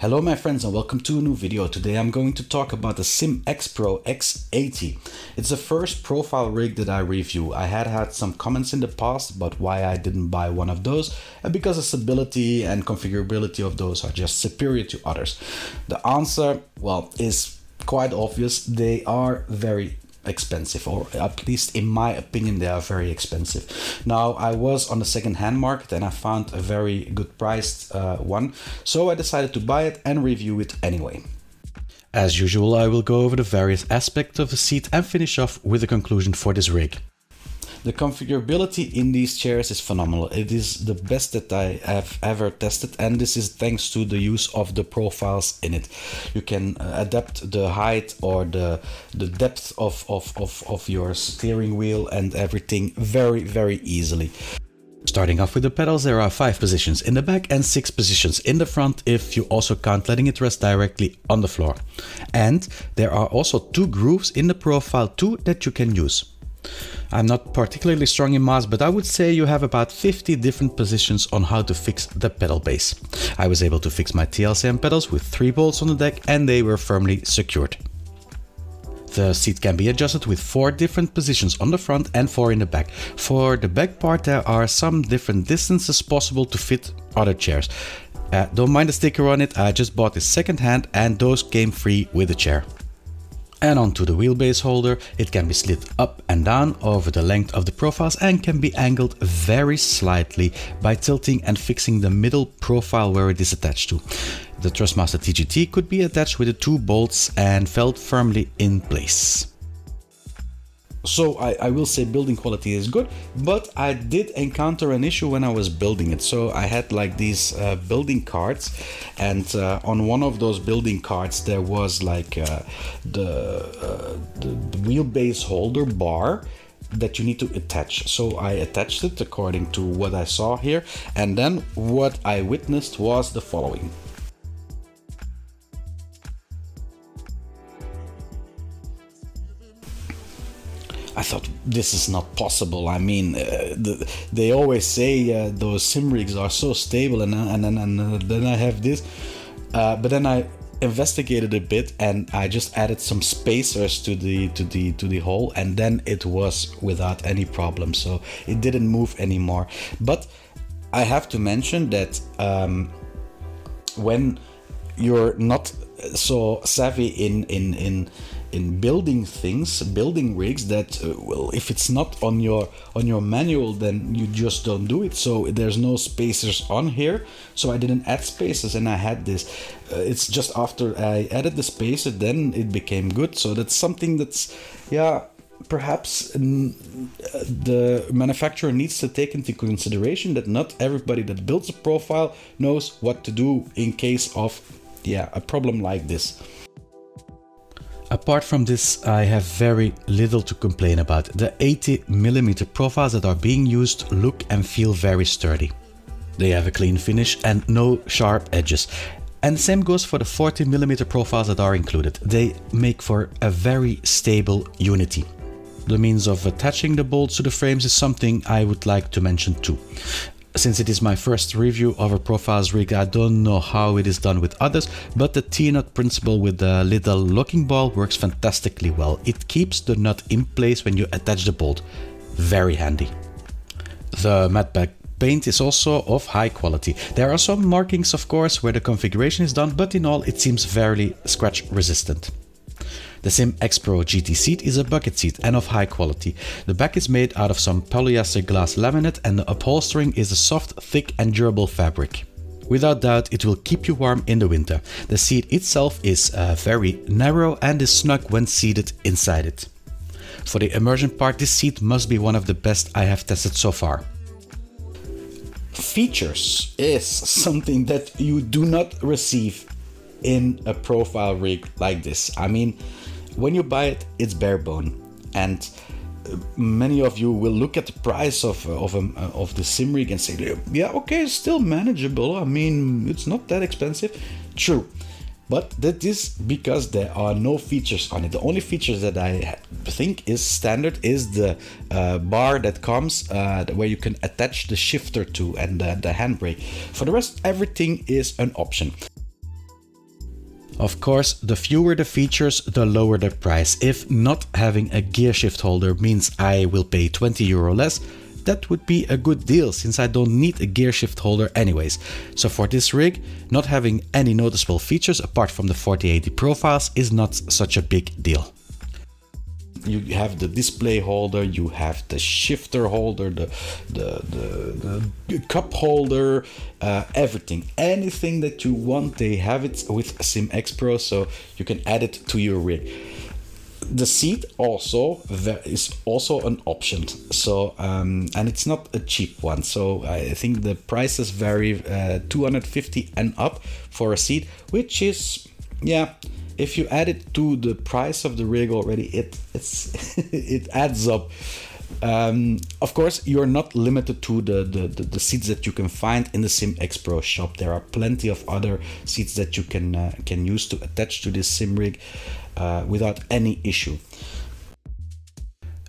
Hello my friends and welcome to a new video. Today I'm going to talk about the SimXPro X80. It's the first profile rig that I review. I had had some comments in the past about why I didn't buy one of those and because the stability and configurability of those are just superior to others. The answer, well, is quite obvious. They are very expensive or at least in my opinion they are very expensive. Now i was on the second hand market and i found a very good priced uh, one so i decided to buy it and review it anyway. As usual i will go over the various aspects of the seat and finish off with a conclusion for this rig the configurability in these chairs is phenomenal. It is the best that I have ever tested and this is thanks to the use of the profiles in it. You can uh, adapt the height or the, the depth of, of, of, of your steering wheel and everything very, very easily. Starting off with the pedals, there are 5 positions in the back and 6 positions in the front if you also count letting it rest directly on the floor. And there are also 2 grooves in the profile too that you can use. I'm not particularly strong in maths, but I would say you have about 50 different positions on how to fix the pedal base. I was able to fix my T-LCM pedals with 3 bolts on the deck and they were firmly secured. The seat can be adjusted with 4 different positions on the front and 4 in the back. For the back part there are some different distances possible to fit other chairs. Uh, don't mind the sticker on it, I just bought this second hand and those came free with the chair and onto the wheelbase holder. It can be slid up and down over the length of the profiles and can be angled very slightly by tilting and fixing the middle profile where it is attached to. The Thrustmaster TGT could be attached with the two bolts and felt firmly in place. So I, I, will say building quality is good, but I did encounter an issue when I was building it. So I had like these uh, building cards, and uh, on one of those building cards there was like uh, the, uh, the, the wheelbase holder bar that you need to attach. So I attached it according to what I saw here, and then what I witnessed was the following. I thought this is not possible. I mean, uh, the, they always say uh, those sim rigs are so stable, and and and, and uh, then I have this, uh, but then I investigated a bit and I just added some spacers to the to the to the hole, and then it was without any problem. So it didn't move anymore. But I have to mention that um, when you're not so savvy in in in in building things, building rigs that uh, well, if it's not on your on your manual, then you just don't do it. So there's no spacers on here, so I didn't add spacers, and I had this. Uh, it's just after I added the spacer, then it became good. So that's something that's yeah perhaps the manufacturer needs to take into consideration that not everybody that builds a profile knows what to do in case of yeah a problem like this Apart from this, I have very little to complain about. The 80mm profiles that are being used look and feel very sturdy. They have a clean finish and no sharp edges. And the same goes for the 40mm profiles that are included. They make for a very stable unity. The means of attaching the bolts to the frames is something I would like to mention too. Since it is my first review of a profiles rig, I don't know how it is done with others, but the T-nut principle with the little locking ball works fantastically well. It keeps the nut in place when you attach the bolt. Very handy. The matte black paint is also of high quality. There are some markings of course where the configuration is done, but in all it seems fairly scratch resistant. The SimXPro GT seat is a bucket seat and of high quality. The back is made out of some polyester glass laminate and the upholstering is a soft, thick and durable fabric. Without doubt, it will keep you warm in the winter. The seat itself is uh, very narrow and is snug when seated inside it. For the immersion part, this seat must be one of the best I have tested so far. Features is something that you do not receive in a profile rig like this. I mean, when you buy it, it's bare bone, and uh, many of you will look at the price of uh, of um, uh, of the sim rig and say, yeah, okay, still manageable. I mean, it's not that expensive. True, but that is because there are no features on it. The only features that I think is standard is the uh, bar that comes uh, where you can attach the shifter to and the handbrake. For the rest, everything is an option. Of course, the fewer the features, the lower the price. If not having a gear shift holder means I will pay 20 euro less, that would be a good deal since I don't need a gear shift holder anyways. So for this rig, not having any noticeable features apart from the 4080 profiles is not such a big deal you have the display holder, you have the shifter holder, the the, the, the cup holder, uh, everything, anything that you want, they have it with SimXPro, so you can add it to your rig. The seat also is also an option, so um, and it's not a cheap one. So I think the prices vary uh, 250 and up for a seat, which is yeah if you add it to the price of the rig already, it it's it adds up. Um, of course, you're not limited to the, the, the, the, seats that you can find in the SimXPro shop. There are plenty of other seats that you can uh, can use to attach to this sim rig uh, without any issue.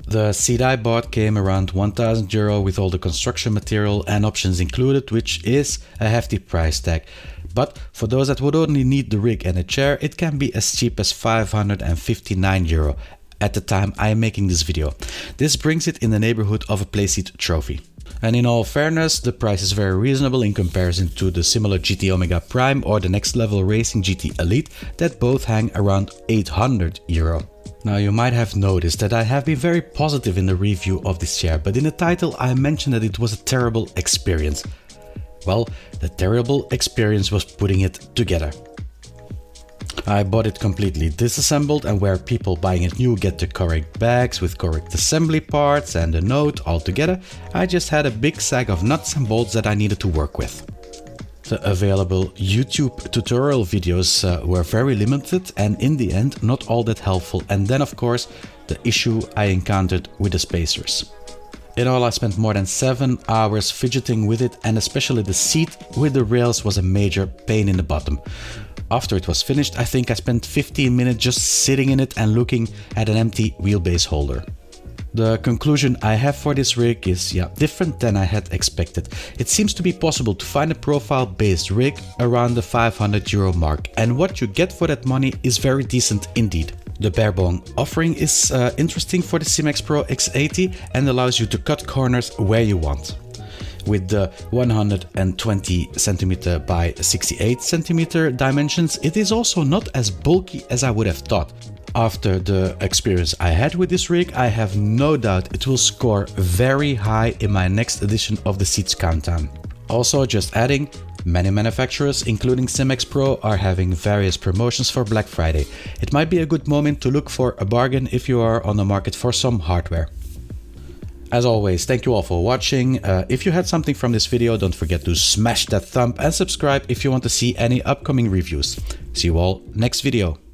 The seat I bought came around 1000 euro with all the construction material and options included, which is a hefty price tag. But for those that would only need the rig and a chair, it can be as cheap as 559 euro at the time I am making this video. This brings it in the neighborhood of a Playseat trophy. And in all fairness, the price is very reasonable in comparison to the similar GT Omega Prime or the next level Racing GT Elite that both hang around 800 euro. Now you might have noticed that I have been very positive in the review of this chair, but in the title I mentioned that it was a terrible experience. Well, the terrible experience was putting it together. I bought it completely disassembled and where people buying it new get the correct bags with correct assembly parts and a note all together, I just had a big sack of nuts and bolts that I needed to work with. The available YouTube tutorial videos uh, were very limited and in the end not all that helpful and then of course the issue I encountered with the spacers. In all, I spent more than 7 hours fidgeting with it and especially the seat with the rails was a major pain in the bottom. After it was finished, I think I spent 15 minutes just sitting in it and looking at an empty wheelbase holder. The conclusion I have for this rig is yeah, different than I had expected. It seems to be possible to find a profile based rig around the 500 euro mark and what you get for that money is very decent indeed. The barebone offering is uh, interesting for the SimXPro X80 and allows you to cut corners where you want. With the 120 cm by 68 cm dimensions, it is also not as bulky as I would have thought. After the experience I had with this rig, I have no doubt it will score very high in my next edition of the Seats Countdown. Also, just adding, Many manufacturers, including SimXPro, are having various promotions for Black Friday. It might be a good moment to look for a bargain if you are on the market for some hardware. As always, thank you all for watching. Uh, if you had something from this video, don't forget to smash that thumb and subscribe if you want to see any upcoming reviews. See you all next video.